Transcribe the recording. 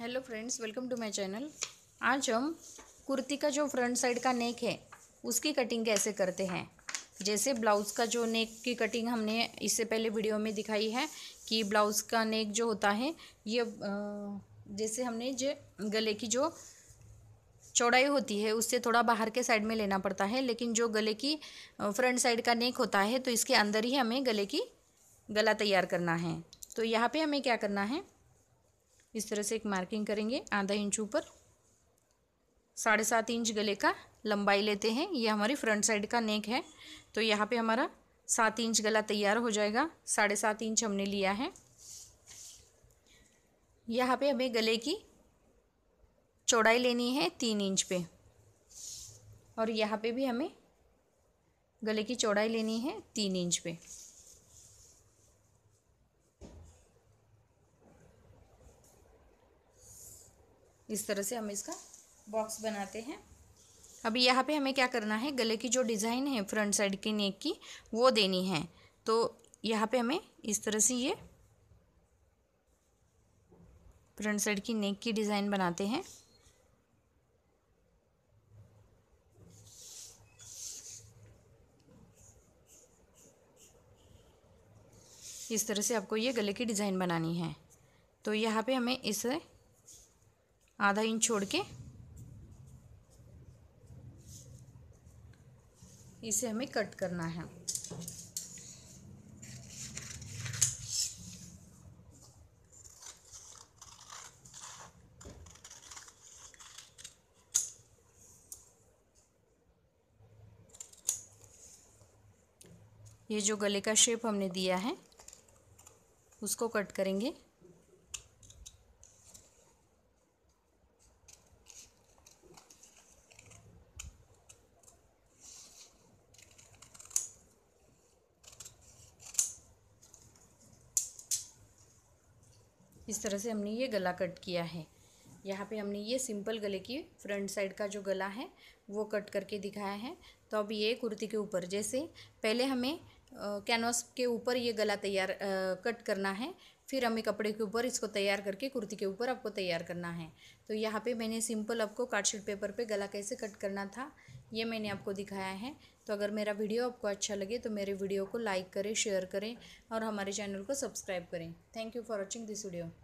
Hello friends welcome to my channel आज हम कुर्ती का जो फ्रंट साइड का नेक है, उसकी कटिंग कैसे करते हैं? जैसे ब्लाउज़ का जो नेक की कटिंग हमने इससे पहले वीडियो में दिखाई है कि ब्लाउज़ का नेक जो होता है, ये जैसे हमने जो, गले की जो चौड़ाई होती है, उससे थोड़ा बाहर के साइड में लेना पड़ता है। लेकिन जो गले की फ्रंट साइड का नेक होता है तो इसके अंदर ही हमें गले की गला तैयार करना है। तो यहाँ पे हमें क्या करना है? इस तरह से एक मार्किंग करेंगे, आधा इंच ऊपर। साढ़े सात इंच गले का लंबाई लेते हैं। ये हमारी फ्रंट साइड का नेक है। तो यहाँ पे हमारा सात इंच गला तैयार हो जाएगा। साढ़े सात इंच हमने लिया है। यहाँ पे हमें गले की चौड़ाई लेनी है तीन इंच पे। और यहाँ पे भी हमें गले की चौड़ाई लेनी है तीन इंच पे। इस तरह से हम इसका बॉक्स बनाते हैं। अभी यहाँ पे हमें क्या करना है, गले की जो डिज़ाइन है फ्रंट साइड की नेक की, वो देनी है। तो यहाँ पे हमें इस तरह से ये फ्रंट साइड की नेक की डिज़ाइन बनाते हैं। इस तरह से आपको ये गले की डिज़ाइन बनानी है। तो यहाँ पे हमें इसे आधा इंच छोड़ के। इसे हमें कट करना है। ये जो गले का शेप हमने दिया है, उसको कट करेंगे। इस तरह से हमने ये गला कट किया है। यहाँ पे हमने ये सिंपल गले की फ्रंट साइड का जो गला है, वो कट करके दिखाया है। तो अब ये कुर्ती के ऊपर, जैसे पहले हमें कैनवास के ऊपर ये गला तैयार कट करना है, फिर हमें कपड़े के ऊपर इसको तैयार करके कुर्ती के ऊपर आपको तैयार करना है। तो यहाँ पे मैंने सिंपल आपको कार्डशीट पेपर पे गला कैसे कट करना था, ये मैंने आपको दिखाया है। तो अगर मेरा वीडियो आपको अच्छा लगे तो मेरे वीडियो को लाइक करें शेयर करें और हमारे चैनल को सब्सक्राइब करें। Thank you for watching this video